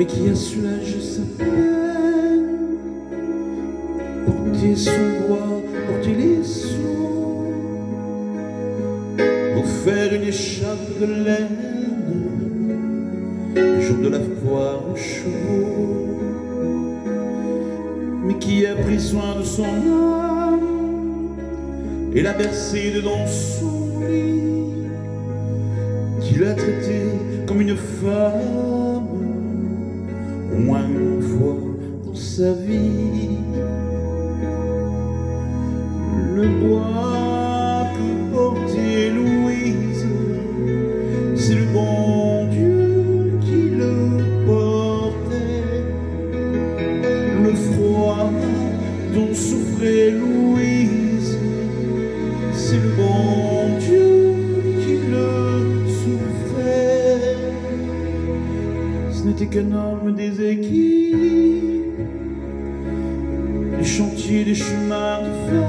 mais qui a soulagé sa peine. Porter son bois, porter les sons, pour faire une écharpe de laine, jour de la foire aux chevaux, mais qui a pris soin de son âme et l'a bercé dedans son lit, qui l'a traité comme une femme? Moins une fois dans sa vie. Le bois que portait Louise, c'est le bon Dieu qui le portait. Le froid dont souffrait Louise, Ce n'était qu'un homme des équipes, des chantiers, des chemins de fer.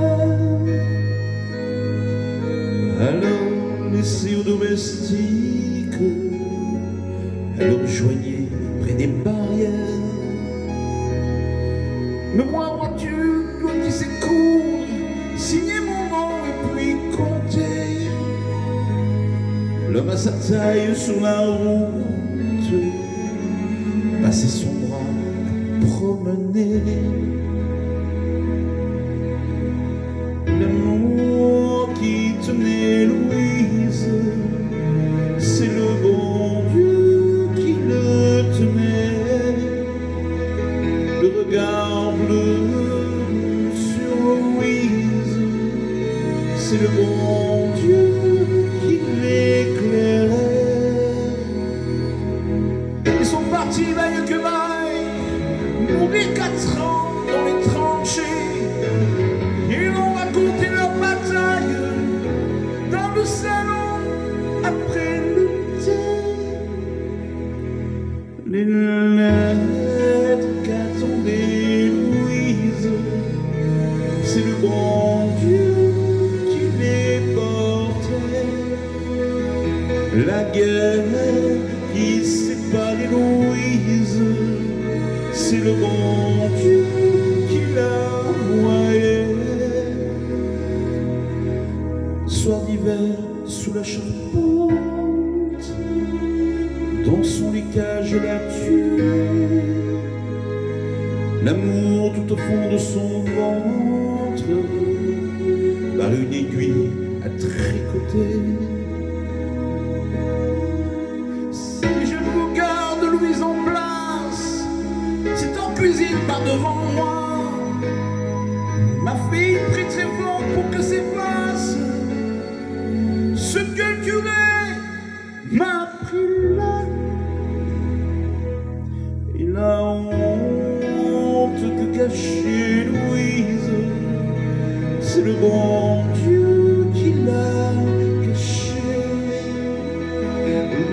Alors, laissée aux domestiques, elle rejoignait près des barrières. Me moi, vois-tu, toi qui sais coudre, signer mon nom et puis compter. L'homme à sa taille sur la route, passer son bras promener. Les lettres qu'attendait Louise, c'est le bon Dieu qui les portait. La guerre qui séparait Louise, c'est le bon Dieu qui la voyait. Soir d'hiver sous la charpente, dans son cage l'a tué. L'amour tout au fond de son ventre, par une aiguille à tricoter. Si je vous garde Louise en place, c'est en cuisine par devant moi. Ma fille prie très fort pour que s'efface ce cacher Louise, c'est le bon Dieu qui l'a caché.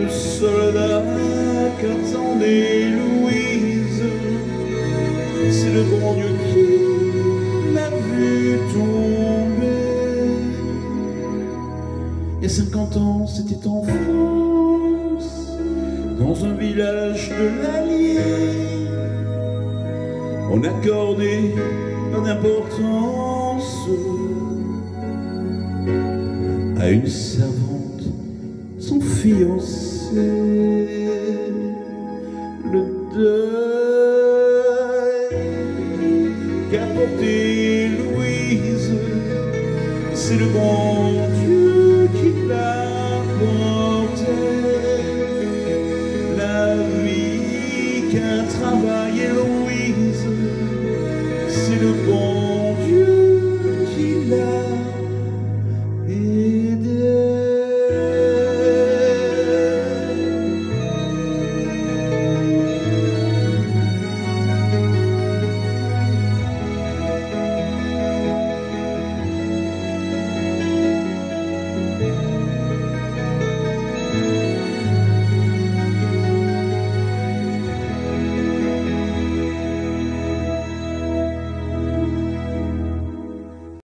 Le soldat qu'attendait Louise, c'est le bon Dieu qui l'a vu tomber. Il y a 50 ans, c'était en France, dans un village de l'Allier on accordait tant d'importance à une servante, son fiancé, le deuil qu'apportait Louise, c'est le bon Dieu qui l'a porté, la vie qu'un travail est long. Jesus.